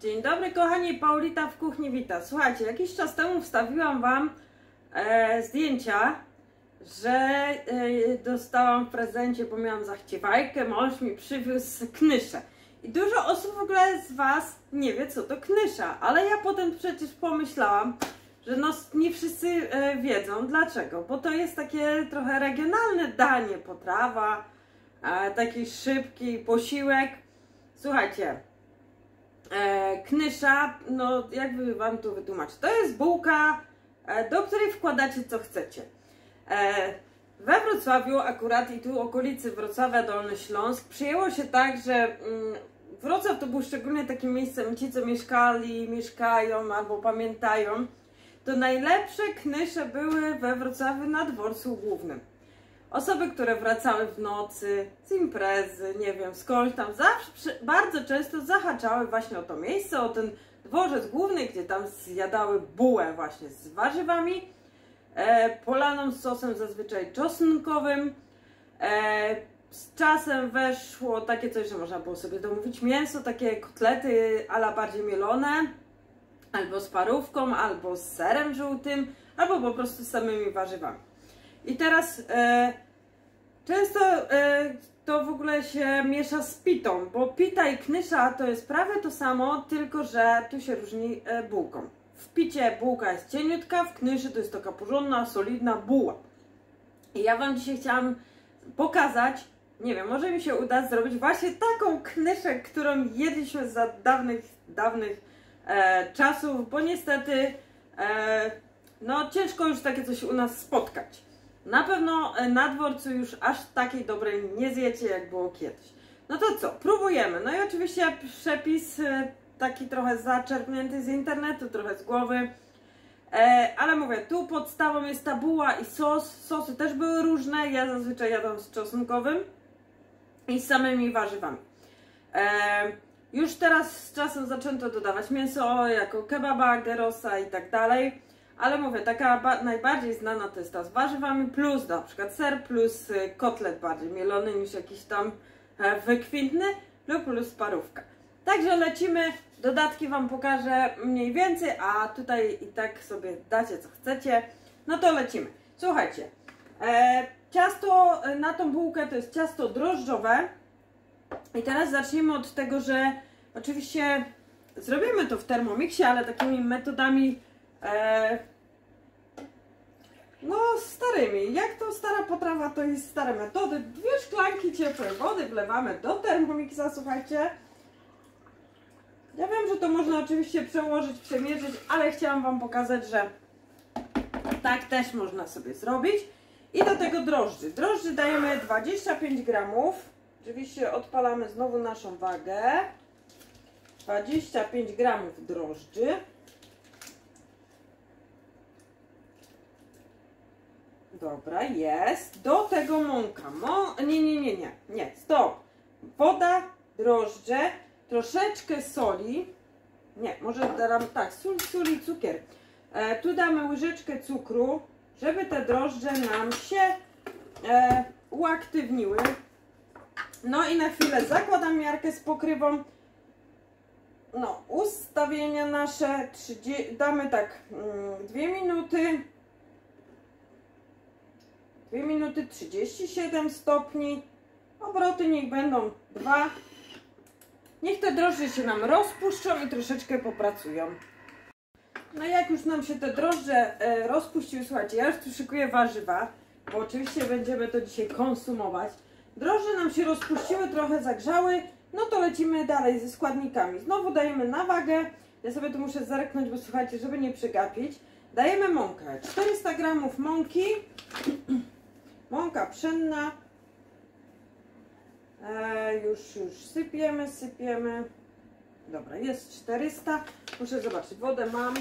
Dzień dobry kochani, Paulita w kuchni wita. Słuchajcie, jakiś czas temu wstawiłam Wam e, zdjęcia, że e, dostałam w prezencie, bo miałam zachciewajkę, mąż mi przywiózł knyszę. I dużo osób w ogóle z Was nie wie co to knysza, ale ja potem przecież pomyślałam, że no nie wszyscy e, wiedzą. Dlaczego? Bo to jest takie trochę regionalne danie, potrawa, e, taki szybki posiłek. Słuchajcie, e, knysza, no jakby wam to wytłumaczyć, to jest bułka, e, do której wkładacie co chcecie. E, we Wrocławiu akurat i tu okolicy Wrocławia, Dolny Śląsk przyjęło się tak, że mm, Wrocław to był szczególnie takim miejscem, ci co mieszkali, mieszkają albo pamiętają, to najlepsze knysze były we Wrocławiu na dworcu głównym. Osoby, które wracały w nocy z imprezy, nie wiem skądś tam, zawsze, bardzo często zahaczały właśnie o to miejsce, o ten dworzec główny, gdzie tam zjadały bułę właśnie z warzywami, e, polaną z sosem zazwyczaj czosnkowym. E, z czasem weszło takie coś, że można było sobie domówić mięso, takie kotlety ala bardziej mielone, albo z parówką, albo z serem żółtym, albo po prostu z samymi warzywami. I teraz e, często e, to w ogóle się miesza z pitą, bo pita i knysza to jest prawie to samo, tylko że tu się różni e, bułką. W picie bułka jest cieniutka, w knyszy to jest taka porządna, solidna buła. I ja Wam dzisiaj chciałam pokazać, nie wiem, może mi się uda zrobić właśnie taką knyszę, którą jedliśmy za dawnych, dawnych e, czasów, bo niestety e, no ciężko już takie coś u nas spotkać. Na pewno e, na dworcu już aż takiej dobrej nie zjecie, jak było kiedyś. No to co, próbujemy. No i oczywiście przepis e, taki trochę zaczerpnięty z internetu, trochę z głowy. E, ale mówię, tu podstawą jest ta buła i sos. Sosy też były różne. Ja zazwyczaj jadam z czosnkowym i z samymi warzywami. Już teraz z czasem zaczęto dodawać mięso jako kebaba, gerosa i tak dalej. Ale mówię, taka ba- najbardziej znana to jest ta z warzywami, plus na przykład ser, plus y, kotlet bardziej mielony niż jakiś tam e, wykwintny, lub plus parówka. Także lecimy, dodatki Wam pokażę mniej więcej, a tutaj i tak sobie dacie co chcecie. No to lecimy. Słuchajcie, e, ciasto e, na tą bułkę to jest ciasto drożdżowe. I teraz zacznijmy od tego, że oczywiście zrobimy to w Thermomixie, ale takimi metodami e, no starymi. Jak to stara potrawa, to jest stare metody. Dwie szklanki ciepłej wody wlewamy do Thermomixa, słuchajcie. Ja wiem, że to można oczywiście przełożyć, przemierzyć, ale chciałam Wam pokazać, że tak też można sobie zrobić. I do tego drożdży. Drożdży dajemy 25 gramów. Oczywiście odpalamy znowu naszą wagę. 25 gramów drożdży. Dobra, jest. Do tego mąka. Mo... Nie, nie, nie, nie. Nie, stop. Woda, drożdże, troszeczkę soli. Nie, może dam tak, sól, sól i cukier. E, tu damy łyżeczkę cukru, żeby te drożdże nam się e, uaktywniły. No i na chwilę zakładam miarkę z pokrywą. No, ustawienia nasze, 30, damy tak, 2 minuty. 2 minuty 37 stopni. Obroty niech będą 2. Niech te drożdże się nam rozpuszczą i troszeczkę popracują. No jak już nam się te drożdże e, rozpuściły, słuchajcie, ja już tu szykuję warzywa, bo oczywiście będziemy to dzisiaj konsumować. Drożdże nam się rozpuściły, trochę zagrzały, no to lecimy dalej ze składnikami. Znowu dajemy na wagę, ja sobie tu muszę zerknąć, bo słuchajcie, żeby nie przegapić. Dajemy mąkę, 400 gramów mąki, mąka pszenna, e, już, już sypiemy, sypiemy. Dobra, jest 400. Muszę zobaczyć, wodę mam.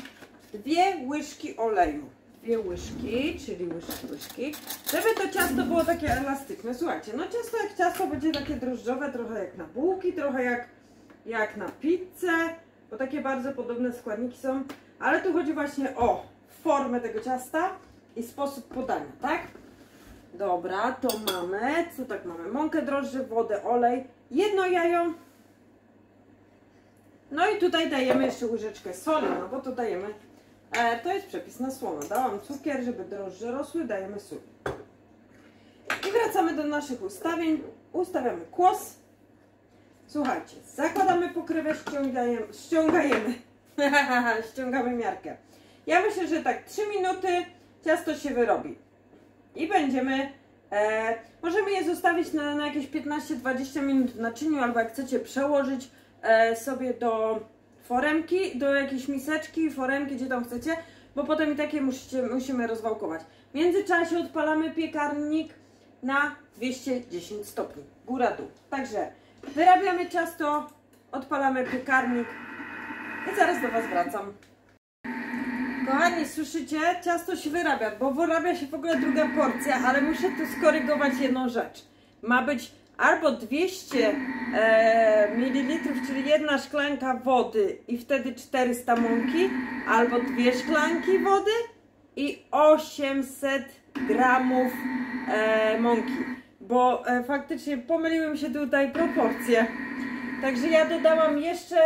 Dwie łyżki oleju. Dwie łyżki, czyli łyżki, łyżki. Żeby to ciasto było takie elastyczne. Słuchajcie, no ciasto jak ciasto będzie takie drożdżowe, trochę jak na bułki, trochę jak, jak na pizzę, bo takie bardzo podobne składniki są. Ale tu chodzi właśnie o formę tego ciasta i sposób podania, tak? Dobra, to mamy, co tak mamy? Mąkę, drożdże, wodę, olej, jedno jajo, No i tutaj dajemy jeszcze łyżeczkę soli, no bo to dajemy, e, to jest przepis na słono. Dałam cukier, żeby drożdże rosły, dajemy sól. I wracamy do naszych ustawień. Ustawiamy kłos. Słuchajcie, zakładamy pokrywę, ściągajemy, ściągajemy, ściągamy miarkę. Ja myślę, że tak 3 minuty ciasto się wyrobi. I będziemy, e, możemy je zostawić na, na jakieś 15-20 minut w naczyniu, albo jak chcecie przełożyć e, sobie do foremki, do jakiejś miseczki, foremki, gdzie tam chcecie, bo potem i takie musicie, musimy rozwałkować. W międzyczasie odpalamy piekarnik na 210 stopni, góra-dół. Także wyrabiamy ciasto, odpalamy piekarnik i zaraz do Was wracam. Kochani, słyszycie? Ciasto się wyrabia, bo wyrabia się w ogóle druga porcja, ale muszę tu skorygować jedną rzecz. Ma być albo 200 e, ml, czyli jedna szklanka wody i wtedy 400 mąki, albo dwie szklanki wody i 800 gramów e, mąki, bo e, faktycznie pomyliły mi się tutaj proporcje. Także ja dodałam jeszcze,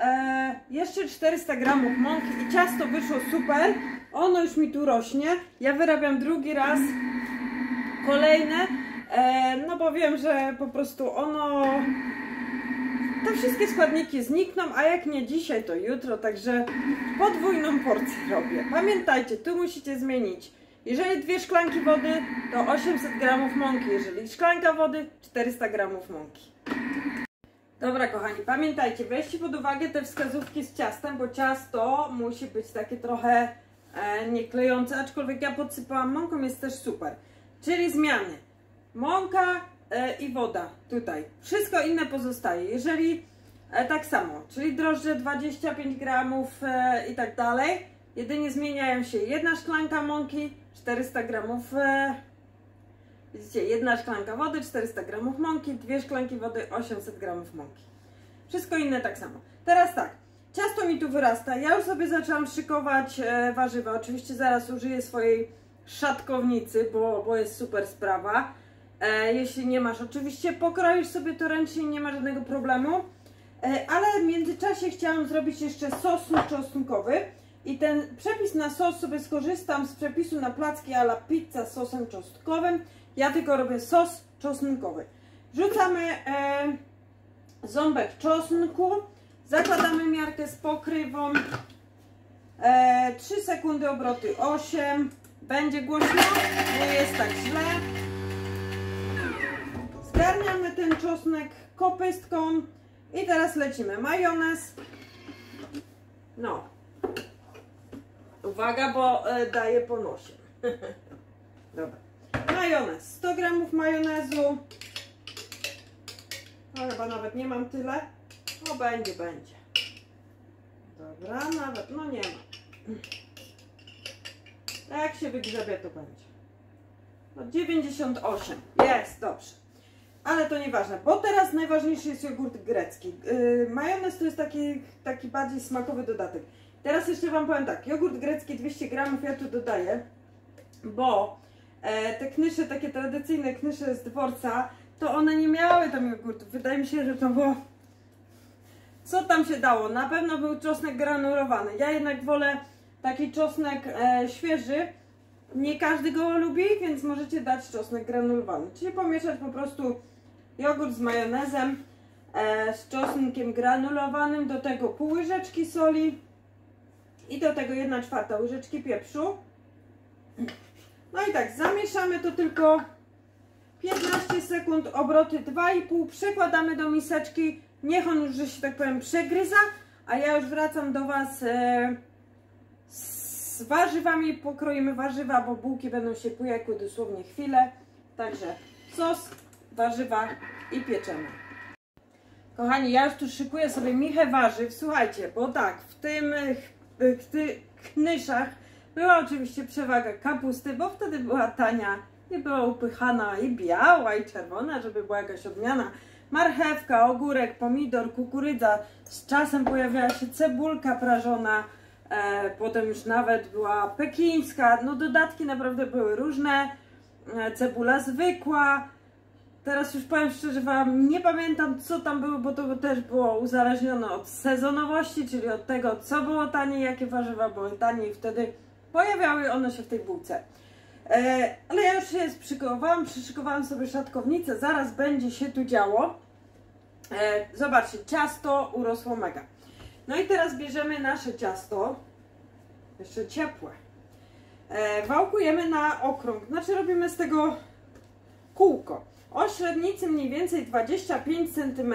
e, jeszcze 400 gramów mąki i ciasto wyszło super. Ono już mi tu rośnie. Ja wyrabiam drugi raz kolejne, e, no bo wiem, że po prostu ono te wszystkie składniki znikną, a jak nie dzisiaj, to jutro, także podwójną porcję robię. Pamiętajcie, tu musicie zmienić. Jeżeli dwie szklanki wody, to 800 gramów mąki. Jeżeli szklanka wody, 400 gramów mąki. Dobra kochani, pamiętajcie, weźcie pod uwagę te wskazówki z ciastem, bo ciasto musi być takie trochę e, nieklejące, aczkolwiek ja podsypałam mąką, jest też super. Czyli zmiany. Mąka e, i woda tutaj. Wszystko inne pozostaje. Jeżeli e, tak samo, czyli drożdże 25 gramów e, i tak dalej, jedynie zmieniają się jedna szklanka mąki, 400 gramów e, Widzicie, jedna szklanka wody, 400 gramów mąki, dwie szklanki wody, 800 gramów mąki. Wszystko inne tak samo. Teraz tak, ciasto mi tu wyrasta. Ja już sobie zaczęłam szykować e, warzywa. Oczywiście zaraz użyję swojej szatkownicy, bo, bo jest super sprawa. E, jeśli nie masz, oczywiście pokroisz sobie to ręcznie, nie ma żadnego problemu. E, ale w międzyczasie chciałam zrobić jeszcze sos czosnkowy. I ten przepis na sos sobie skorzystam z przepisu na placki a la pizza z sosem czosnkowym. Ja tylko robię sos czosnkowy. Wrzucamy e, ząbek czosnku, zakładamy miarkę z pokrywą, e, 3 sekundy obroty 8, będzie głośno, nie jest tak źle. Zgarniamy ten czosnek kopystką i teraz lecimy. Majonez. No. Uwaga, bo e, daje po nosie. Dobra. Majonez. 100 gramów majonezu. No chyba nawet nie mam tyle. No będzie, będzie. Dobra, nawet, no nie ma. Jak się wygrzebie, to będzie. No 98. Jest, dobrze. Ale to nieważne, bo teraz najważniejszy jest jogurt grecki. Yy, majonez to jest taki, taki bardziej smakowy dodatek. Teraz jeszcze Wam powiem tak, jogurt grecki 200 gramów ja tu dodaję, bo e, te knysze, takie tradycyjne knysze z dworca, to one nie miały tam jogurtu. Wydaje mi się, że to było... Co tam się dało? Na pewno był czosnek granulowany. Ja jednak wolę taki czosnek e, świeży. Nie każdy go lubi, więc możecie dać czosnek granulowany. Czyli pomieszać po prostu jogurt z majonezem, e, z czosnkiem granulowanym, do tego pół łyżeczki soli i do tego 1 czwarta łyżeczki pieprzu. No i tak, zamieszamy to tylko 15 sekund, obroty 2,5, przekładamy do miseczki, niech on już, że się tak powiem, przegryza, a ja już wracam do Was e, z warzywami, pokroimy warzywa, bo bułki będą się pujekły dosłownie chwilę, także sos, warzywa i pieczemy. Kochani, ja już tu szykuję sobie michę warzyw, słuchajcie, bo tak, w tym knyszach była oczywiście przewaga kapusty, bo wtedy była tania i była upychana i biała i czerwona, żeby była jakaś odmiana. Marchewka, ogórek, pomidor, kukurydza. Z czasem pojawiała się cebulka prażona, e, potem już nawet była pekińska. No dodatki naprawdę były różne. E, cebula zwykła. Teraz już powiem szczerze Wam, nie pamiętam co tam było, bo to też było uzależnione od sezonowości, czyli od tego, co było tanie, jakie warzywa były tanie i wtedy pojawiały one się w tej bułce. E, ale ja już się przyszykowałam, przyszykowałam sobie szatkownicę, zaraz będzie się tu działo. E, zobaczcie, ciasto urosło mega. No i teraz bierzemy nasze ciasto, jeszcze ciepłe. E, wałkujemy na okrąg, znaczy robimy z tego kółko o średnicy mniej więcej 25 cm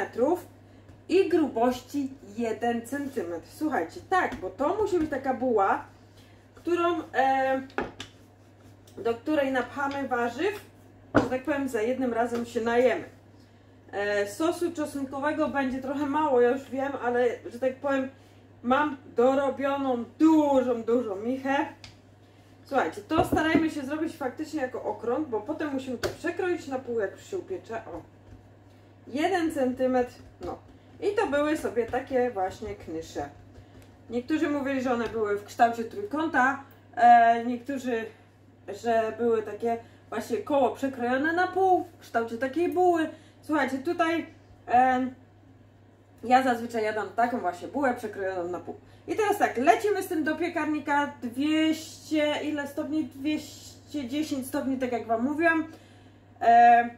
i grubości 1 cm. Słuchajcie, tak, bo to musi być taka buła, którą, e, do której napchamy warzyw, że tak powiem, za jednym razem się najemy. E, sosu czosnkowego będzie trochę mało, ja już wiem, ale że tak powiem, mam dorobioną dużą, dużą michę. Słuchajcie, to starajmy się zrobić faktycznie jako okrąg, bo potem musimy to przekroić na pół, jak już się upiecze. O, 1 cm, no. I to były sobie takie właśnie knysze. Niektórzy mówili, że one były w kształcie trójkąta, e, niektórzy, że były takie właśnie koło przekrojone na pół, w kształcie takiej buły. Słuchajcie, tutaj e, ja zazwyczaj jadam taką właśnie bułę przekrojoną na pół. I teraz tak, lecimy z tym do piekarnika 200, ile stopni? 210 stopni, tak jak Wam mówiłam. E,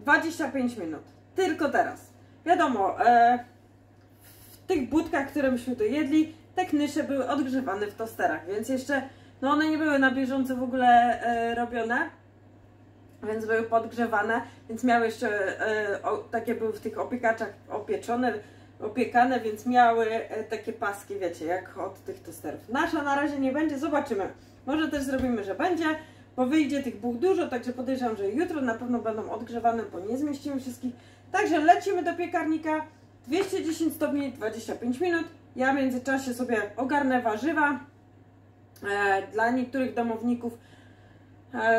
25 minut. Tylko teraz. Wiadomo, e, w tych budkach, które myśmy tu jedli, te knysze były odgrzewane w tosterach, więc jeszcze, no one nie były na bieżąco w ogóle e, robione, więc były podgrzewane, więc miały jeszcze, e, o, takie były w tych opiekaczach opieczone, opiekane, więc miały e, takie paski, wiecie, jak od tych tosterów. Nasza na razie nie będzie, zobaczymy. Może też zrobimy, że będzie, bo wyjdzie tych buł dużo, także podejrzewam, że jutro na pewno będą odgrzewane, bo nie zmieścimy wszystkich. Także lecimy do piekarnika, 210 stopni, 25 minut. Ja w międzyczasie sobie ogarnę warzywa. E, dla niektórych domowników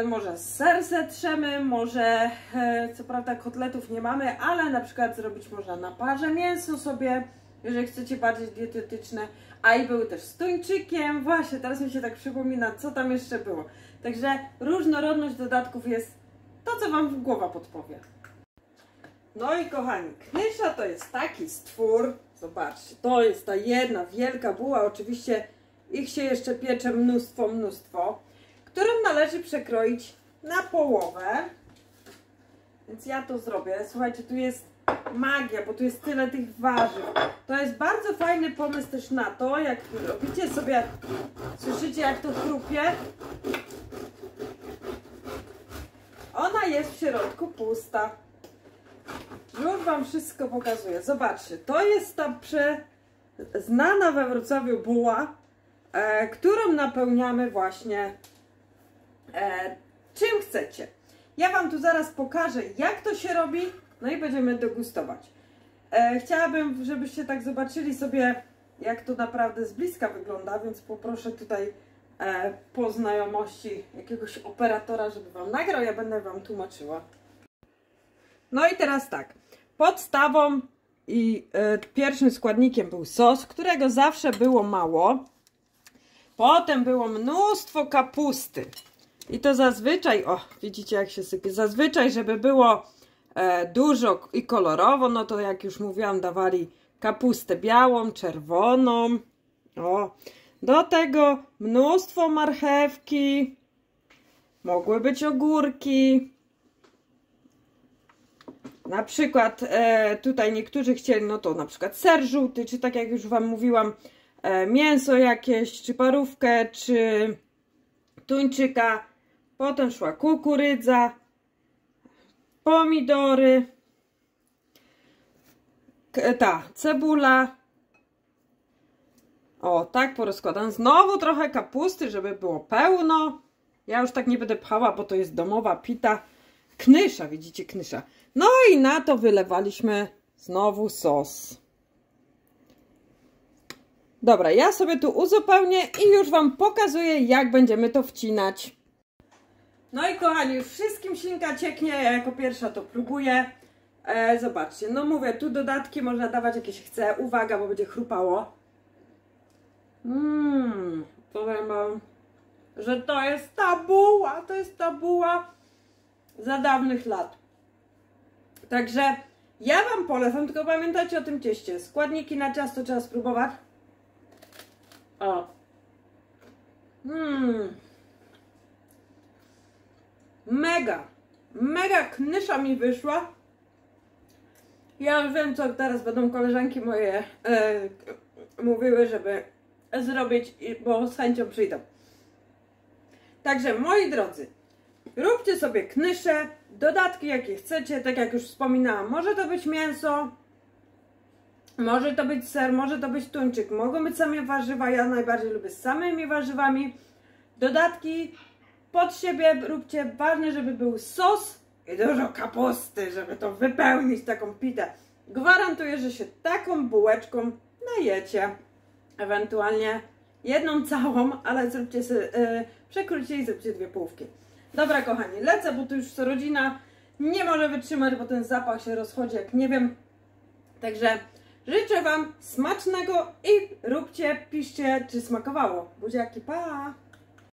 może ser zetrzemy, może e, co prawda kotletów nie mamy, ale na przykład zrobić można na parze mięso sobie, jeżeli chcecie bardziej dietetyczne, a i były też z tuńczykiem, właśnie teraz mi się tak przypomina, co tam jeszcze było. Także różnorodność dodatków jest to, co Wam głowa podpowie. No i kochani, knysza to jest taki stwór, zobaczcie, to jest ta jedna wielka buła, oczywiście ich się jeszcze piecze mnóstwo, mnóstwo, którą należy przekroić na połowę. Więc ja to zrobię. Słuchajcie, tu jest magia, bo tu jest tyle tych warzyw. To jest bardzo fajny pomysł też na to, jak robicie sobie, słyszycie jak to chrupie? Ona jest w środku pusta. Już Wam wszystko pokazuję. Zobaczcie, to jest ta prze... znana we Wrocławiu buła, e, którą napełniamy właśnie e, czym chcecie. Ja Wam tu zaraz pokażę, jak to się robi, no i będziemy degustować. E, chciałabym, żebyście tak zobaczyli sobie, jak to naprawdę z bliska wygląda, więc poproszę tutaj e, po znajomości jakiegoś operatora, żeby Wam nagrał, ja będę Wam tłumaczyła. No i teraz tak, podstawą i e, pierwszym składnikiem był sos, którego zawsze było mało. Potem było mnóstwo kapusty. I to zazwyczaj, o widzicie jak się sypie, zazwyczaj żeby było e, dużo i kolorowo, no to jak już mówiłam dawali kapustę białą, czerwoną. O, do tego mnóstwo marchewki, mogły być ogórki, na przykład e, tutaj niektórzy chcieli, no to na przykład ser żółty, czy tak jak już Wam mówiłam, e, mięso jakieś, czy parówkę, czy tuńczyka. Potem szła kukurydza, pomidory, ta cebula. O, tak porozkładam. Znowu trochę kapusty, żeby było pełno. Ja już tak nie będę pchała, bo to jest domowa pita. Knysza, widzicie, knysza. No i na to wylewaliśmy znowu sos. Dobra, ja sobie tu uzupełnię i już Wam pokazuję, jak będziemy to wcinać. No i kochani, wszystkim ślinka cieknie, ja jako pierwsza to próbuję. E, zobaczcie, no mówię, tu dodatki można dawać jakieś chce. Uwaga, bo będzie chrupało. Mmm, powiem Wam, że to jest tabuła, to jest tabuła za dawnych lat. Także ja Wam polecam, tylko pamiętajcie o tym cieście. Składniki na ciasto trzeba spróbować. O. Mmm. Mega. Mega knysza mi wyszła. Ja już wiem, co teraz będą koleżanki moje e, mówiły, żeby zrobić, bo z chęcią przyjdą. Także moi drodzy, róbcie sobie knysze, dodatki jakie chcecie, tak jak już wspominałam. Może to być mięso, może to być ser, może to być tuńczyk, mogą być same warzywa. Ja najbardziej lubię z samymi warzywami. Dodatki pod siebie róbcie, ważne, żeby był sos i dużo kapusty, żeby to wypełnić taką pitę. Gwarantuję, że się taką bułeczką najecie. Ewentualnie jedną całą, ale zróbcie sobie, yy, przekrójcie i zróbcie dwie połówki. Dobra, kochani, lecę, bo tu już co rodzina nie może wytrzymać, bo ten zapach się rozchodzi jak nie wiem. Także życzę Wam smacznego i róbcie, piszcie, czy smakowało. Buziaki, pa!